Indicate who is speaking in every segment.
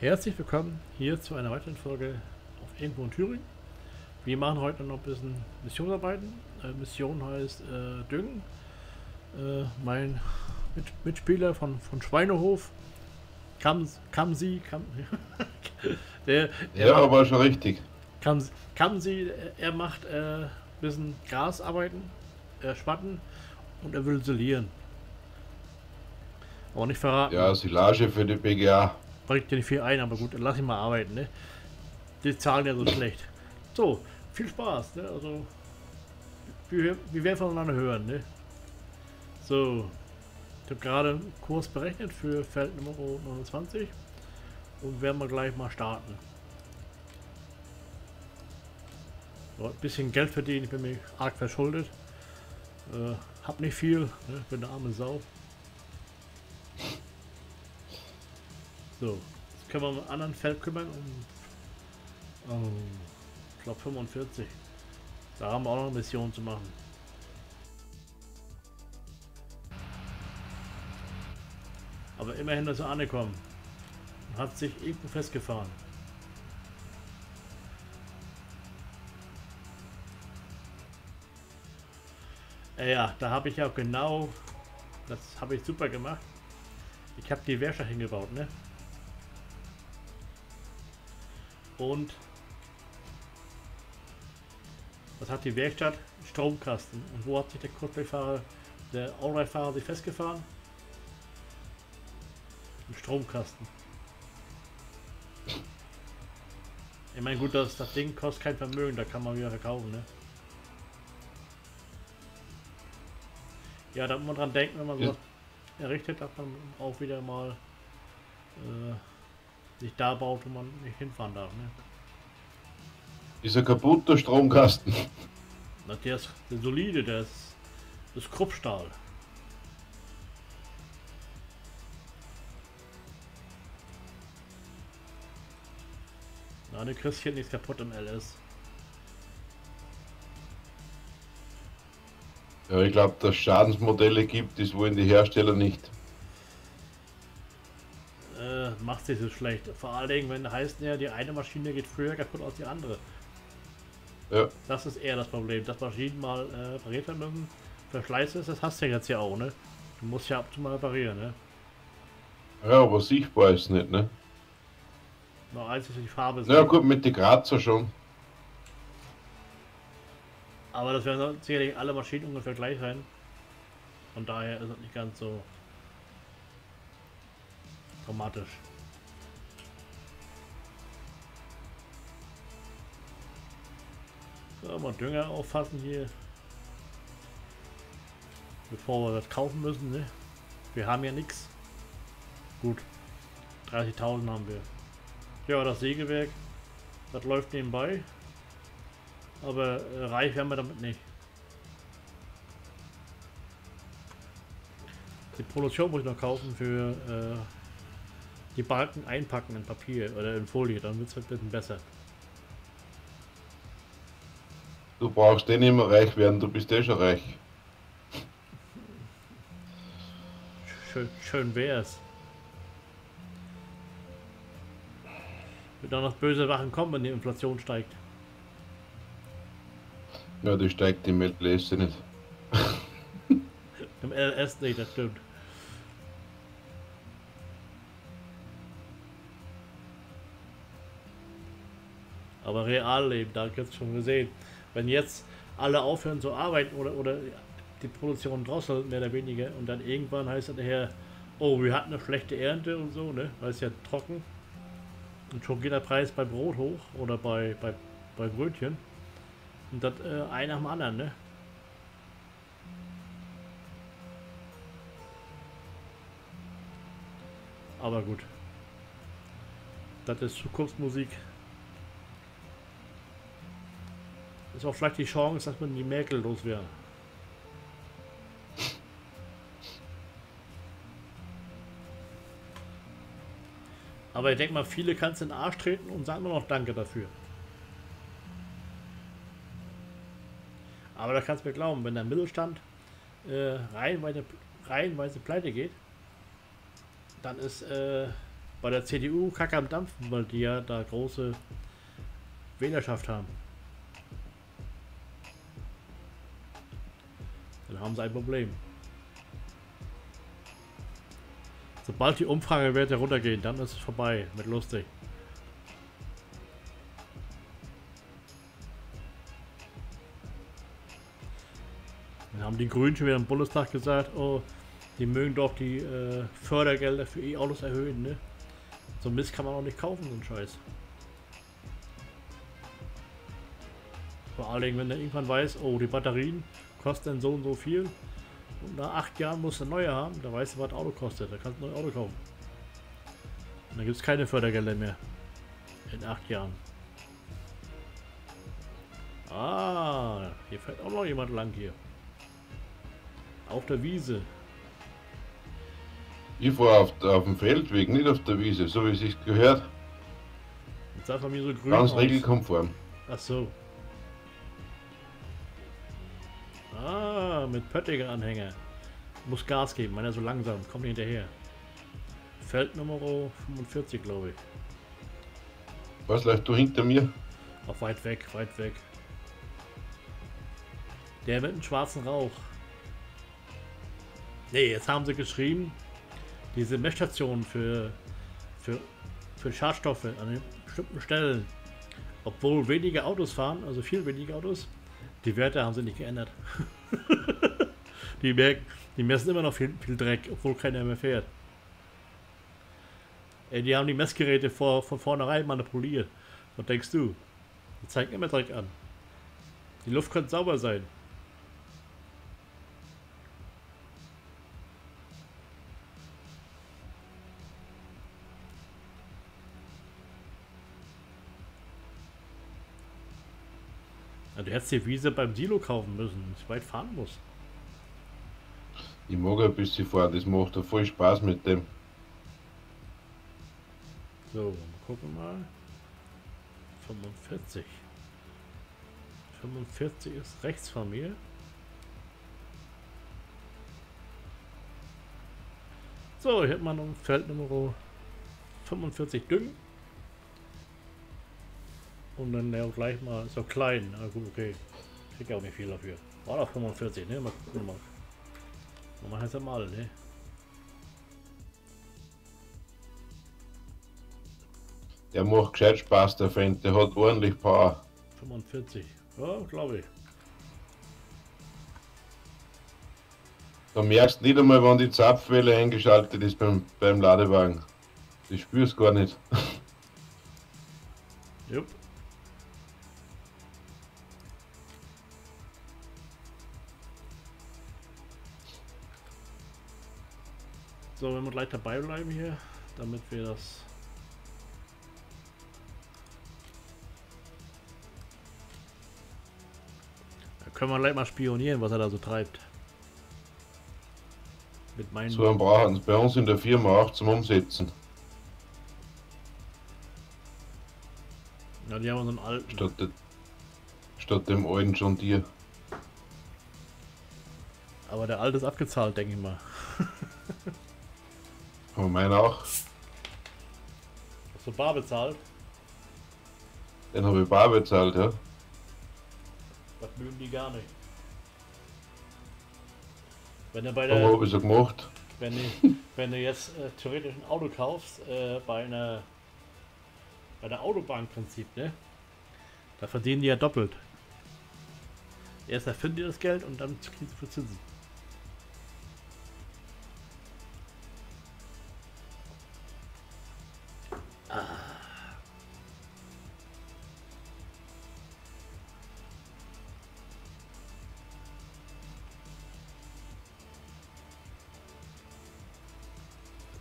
Speaker 1: Herzlich willkommen hier zu einer weiteren Folge auf Irgendwo in Thüringen. Wir machen heute noch ein bisschen Missionsarbeiten. Äh, Mission heißt äh, Düngen. Äh, mein Mit Mitspieler von, von Schweinehof, kam, kam sie, kam,
Speaker 2: der, der ja, macht, aber schon richtig.
Speaker 1: Kam, kam sie, er macht äh, ein bisschen Grasarbeiten, äh, Spatten und er will isolieren. Aber nicht verraten.
Speaker 2: Ja, Silage für die BGA
Speaker 1: bringt ja nicht viel ein, aber gut, lass ihn mal arbeiten, ne? Die zahlen ja so schlecht. So, viel Spaß, ne? Also, wir, wir werden voneinander hören, ne? So, ich habe gerade einen Kurs berechnet für Feld Nummer 29 und werden wir gleich mal starten. So, ein bisschen Geld verdienen, ich bin mir arg verschuldet. Äh, hab nicht viel, ne? bin eine arme Sau. So, jetzt können wir mit einem anderen Feld kümmern um, um ich glaube 45. Da haben wir auch noch eine Mission zu machen. Aber immerhin ist er angekommen. Und hat sich irgendwo festgefahren. Ja, da habe ich ja genau, das habe ich super gemacht. Ich habe die Wehrstadt hingebaut, ne? Und was hat die Werkstatt? Stromkasten. Und wo hat sich der Kurzwegfahrer, der Allride-Fahrer sich festgefahren? Im Stromkasten. Ich meine gut, das, das Ding kostet kein Vermögen, da kann man wieder verkaufen, ne? Ja, da muss man dran denken, wenn man sowas ja. errichtet, dass man auch wieder mal äh, sich da baut, wo man nicht hinfahren darf. Ne?
Speaker 2: Ist ein kaputter Stromkasten.
Speaker 1: Na, der ist der solide, der ist, das ist Kruppstahl. Na, kriegst hier nichts kaputt im LS.
Speaker 2: Ja, ich glaube, dass Schadensmodelle gibt, das wollen die Hersteller nicht
Speaker 1: macht sich so schlecht. Vor allen Dingen, wenn heißt ja, die eine Maschine geht früher kaputt als die andere. Ja. Das ist eher das Problem, dass Maschinen mal äh, repariert werden müssen. Verschleiß ist, das hast du ja jetzt ja auch, ne? Du musst ja ab und zu mal reparieren, ne?
Speaker 2: Ja, aber sichtbar ist nicht, ne?
Speaker 1: Nur ist die Farbe.
Speaker 2: Ja gut, mit die Grazer schon.
Speaker 1: Aber das werden sicherlich alle Maschinen ungefähr gleich sein. Von daher ist es nicht ganz so dramatisch. So, mal Dünger auffassen hier. Bevor wir das kaufen müssen, ne? Wir haben ja nichts. Gut. 30.000 haben wir. Ja, das Sägewerk. Das läuft nebenbei. Aber äh, reich werden wir damit nicht. Die Produktion muss ich noch kaufen für äh, die Balken einpacken in Papier oder in Folie, dann wird es halt ein bisschen besser.
Speaker 2: Du brauchst eh nicht mehr reich werden, du bist eh schon reich.
Speaker 1: Schön, schön wär's. Wird auch noch böse Wachen kommen, wenn die Inflation steigt.
Speaker 2: Ja, die steigt im LS nicht.
Speaker 1: Im LS nicht, das stimmt. Aber Realleben, da gibt es schon gesehen. Wenn jetzt alle aufhören zu arbeiten oder, oder die Produktion drosselt, mehr oder weniger, und dann irgendwann heißt es nachher, oh, wir hatten eine schlechte Ernte und so, ne? Weil es ja trocken. Und schon geht der Preis bei Brot hoch oder bei, bei, bei Brötchen. Und das äh, ein nach dem anderen, ne? Aber gut. Das ist Zukunftsmusik. Ist auch vielleicht die Chance, dass man die Merkel los wäre. Aber ich denke mal, viele kannst in den Arsch treten und sagen nur noch Danke dafür. Aber da kannst du mir glauben, wenn der Mittelstand äh, reihenweise, reihenweise pleite geht, dann ist äh, bei der CDU kacke am Dampfen, weil die ja da große Wählerschaft haben. Dann haben sie ein Problem. Sobald die Umfragewerte runtergehen, dann ist es vorbei mit lustig. Dann haben die Grünen schon wieder im Bundestag gesagt, oh, die mögen doch die äh, Fördergelder für E-Autos erhöhen, ne? So Mist kann man auch nicht kaufen, so ein Scheiß. Vor allen Dingen, wenn er irgendwann weiß, oh, die Batterien kosten so und so viel. Und nach acht Jahren musst du neue haben, da weißt du, was das Auto kostet. Da kannst du ein neues Auto kaufen. Und dann gibt es keine Fördergelder mehr. In acht Jahren. Ah, hier fährt auch noch jemand lang hier. Auf der Wiese.
Speaker 2: Ich fahre auf, auf dem Feldweg, nicht auf der Wiese, so wie es sich gehört.
Speaker 1: Jetzt sah von mir so grün
Speaker 2: Ganz
Speaker 1: aus.
Speaker 2: regelkonform.
Speaker 1: Ach so. Ah, mit Pöttiger Anhänger. Muss Gas geben, meiner so langsam, kommt nicht hinterher. Feldnummer 45, glaube ich.
Speaker 2: Was läuft du hinter mir?
Speaker 1: Auch weit weg, weit weg. Der mit dem schwarzen Rauch. Nee, jetzt haben sie geschrieben, diese Messstationen für, für, für Schadstoffe an den bestimmten Stellen, obwohl weniger Autos fahren, also viel weniger Autos, die Werte haben sie nicht geändert. die, merken, die messen immer noch viel, viel Dreck, obwohl keiner mehr fährt. Ey, die haben die Messgeräte vor, von vornherein manipuliert. Was denkst du? Die zeigen immer Dreck an. Die Luft könnte sauber sein. Ja, du hättest die Wiese beim Silo kaufen müssen, ich weit fahren muss.
Speaker 2: Ich mag ein bisschen fahren, das macht ja voll Spaß mit dem.
Speaker 1: So, gucken wir mal. 45. 45 ist rechts von mir. So, hier hat man um Feld Nummer 45 Düngen. Und dann ja auch gleich mal, auch klein, aber gut, okay. Krieg auch nicht viel dafür. War doch 45, ne? Mal gucken mal. Wir machen jetzt ja mal, ne?
Speaker 2: Der macht gescheit Spaß, der Fan, der hat ordentlich Power.
Speaker 1: 45. Ja, glaube ich.
Speaker 2: Da merkst du nicht einmal, wann die Zapfwelle eingeschaltet ist beim, beim Ladewagen. Das spürst gar nicht.
Speaker 1: Jupp. So, wenn wir gleich dabei bleiben hier, damit wir das. Da können wir gleich mal spionieren, was er da so treibt. Mit meinen.
Speaker 2: So sie bei uns in der Firma auch zum Umsetzen.
Speaker 1: Ja, die haben so einen alten.
Speaker 2: Statt, de, statt dem alten John Deere.
Speaker 1: Aber der alte ist abgezahlt, denke ich mal.
Speaker 2: Aber meiner auch.
Speaker 1: Hast du bar bezahlt?
Speaker 2: Den habe ich bar bezahlt, ja.
Speaker 1: Das mögen die gar nicht. Wenn du bei der,
Speaker 2: habe ich so gemacht.
Speaker 1: wenn du, wenn du jetzt äh, theoretisch ein Auto kaufst, äh, bei einer bei der Autobahnprinzip, ne? Da verdienen die ja doppelt. Erst erfinden die das Geld und dann kriegen sie für Zinsen.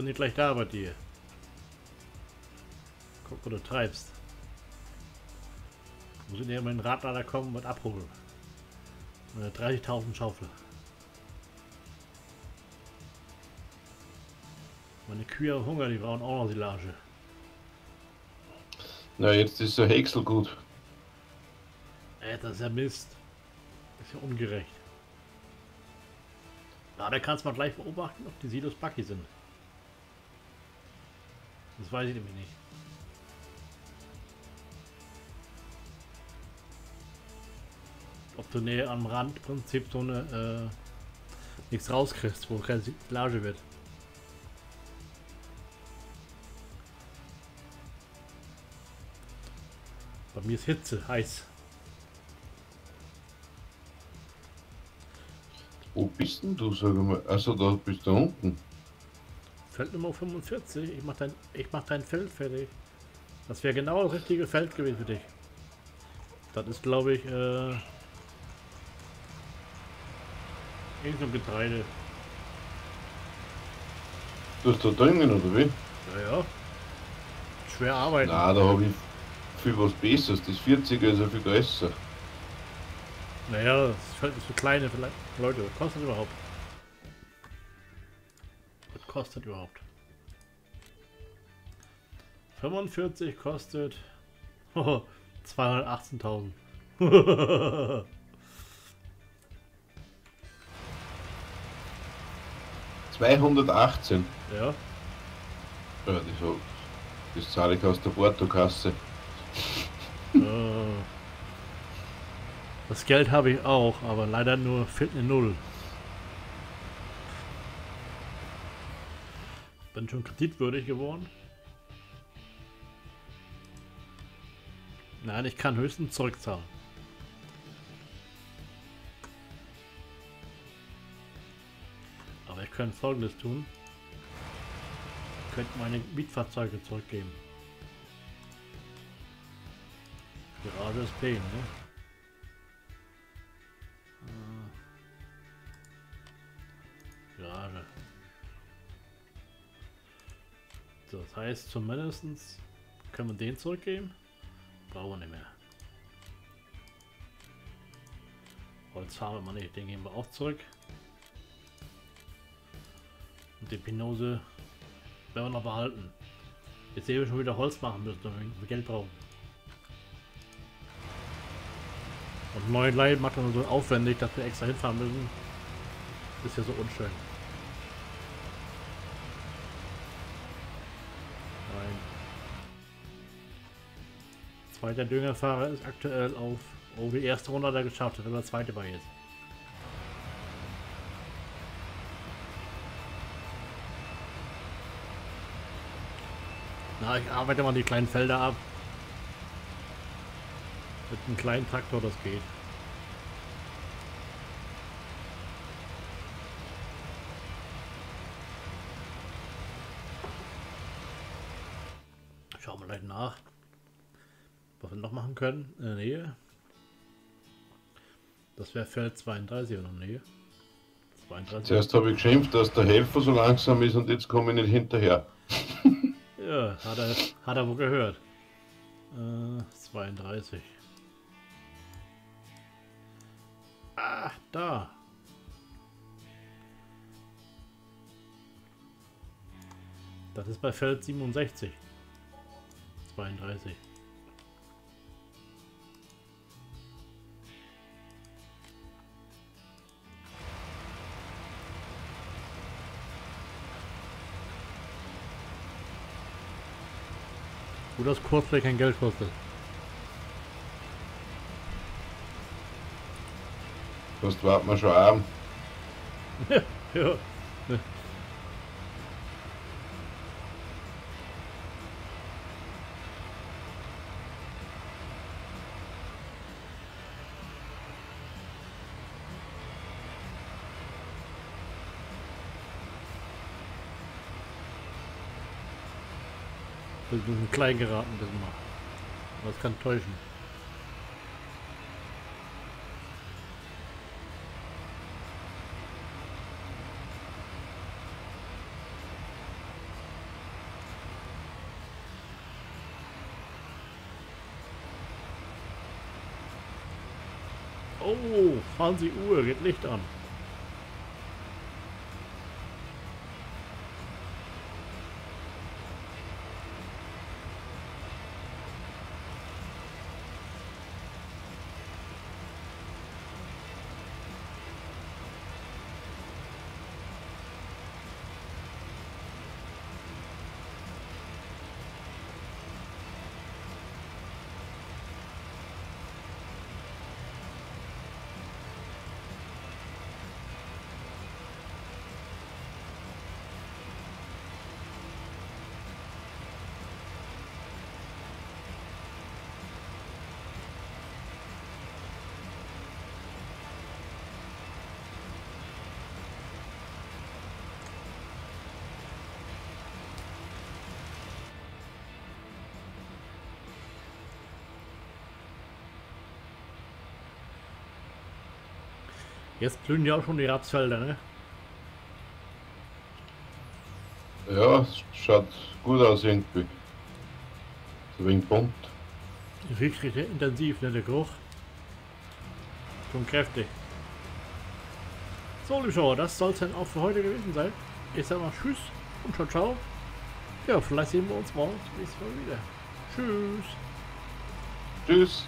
Speaker 1: Bin nicht gleich da bei dir. Guck, wo du treibst. Muss ich dir dem Radlader kommen und abholen. Mit einer 30.000 Schaufel. Meine Kühe haben Hunger, die brauchen auch noch Silage.
Speaker 2: Na, jetzt ist der Häcksel gut.
Speaker 1: Ey, das ist ja Mist. Das ist ja ungerecht. Ja, da kannst du mal gleich beobachten, ob die Silos Bucky sind. Das weiß ich nämlich nicht. Ob du näher am Rand Prinzip so eine äh, nichts rauskriegst, wo keine Silage wird. Bei mir ist Hitze, heiß.
Speaker 2: Wo bist denn du, sag mal? Also da bist du unten.
Speaker 1: Feld Nummer 45. Ich mach dein, ich mach dein Feld fertig. Das wäre genau das richtige Feld gewesen für dich. Das ist, glaube ich, äh, irgendein Getreide.
Speaker 2: Du hast da drinnen, oder wie?
Speaker 1: Ja, ja. Schwer arbeiten.
Speaker 2: Na, da habe ich viel was Besseres. Das 40er ist ja viel größer.
Speaker 1: Naja, das Feld ist für kleine. Leute. Was kostet überhaupt? Was kostet überhaupt? 45 kostet oh, 218.000.
Speaker 2: Zweihundertachtzehn.
Speaker 1: ja,
Speaker 2: Ja, das, das zahle ich aus der Portokasse.
Speaker 1: äh, das Geld habe ich auch, aber leider nur fehlt eine Null. Bin schon kreditwürdig geworden. Nein, ich kann höchstens zurückzahlen. Aber ich könnte folgendes tun. Ich könnte meine Mietfahrzeuge zurückgeben. Gerade ist P, ne? Das heißt zumindest können wir den zurückgeben. Brauchen wir nicht mehr. Holz haben wir nicht, den geben wir auch zurück. Und die Pinose werden wir noch behalten. Jetzt sehen wir schon wieder Holz machen müssen, wenn wir Geld brauchen. Und neue Leid macht dann so aufwendig, dass wir extra hinfahren müssen. Ist ja so unschön. Zweiter Düngerfahrer ist aktuell auf. Oh, die erste Runde hat er geschafft, aber der zweite war jetzt. Na, ich arbeite mal die kleinen Felder ab. Mit einem kleinen Traktor, das geht. Schauen wir gleich nach, was wir noch machen können in der Nähe. Das wäre Feld 32 in der Nähe. 32.
Speaker 2: Zuerst habe ich geschimpft, dass der Helfer so langsam ist und jetzt komme ich nicht hinterher.
Speaker 1: Ja, hat er, hat er wohl gehört. Äh, 32. Ah, da. Das ist bei Feld 67. 32. Gut, dass Kurzweg kein Geld kostet.
Speaker 2: Sonst warten wir schon abend.
Speaker 1: Ja. Wir sind klein geraten diesmal. Das kann täuschen. Oh, 20 Uhr, geht Licht an. Jetzt blühen ja auch schon die Rapsfelder, ne?
Speaker 2: Ja, schaut gut aus irgendwie. So wenig bunt.
Speaker 1: Richtig intensiv, ne, der Geruch. Schon kräftig. So, liebe Schauer, das soll es dann auch für heute gewesen sein. Ich sag mal Tschüss und ciao, ciao. Ja, vielleicht sehen wir uns morgen nächste Mal wieder. Tschüss.
Speaker 2: Tschüss.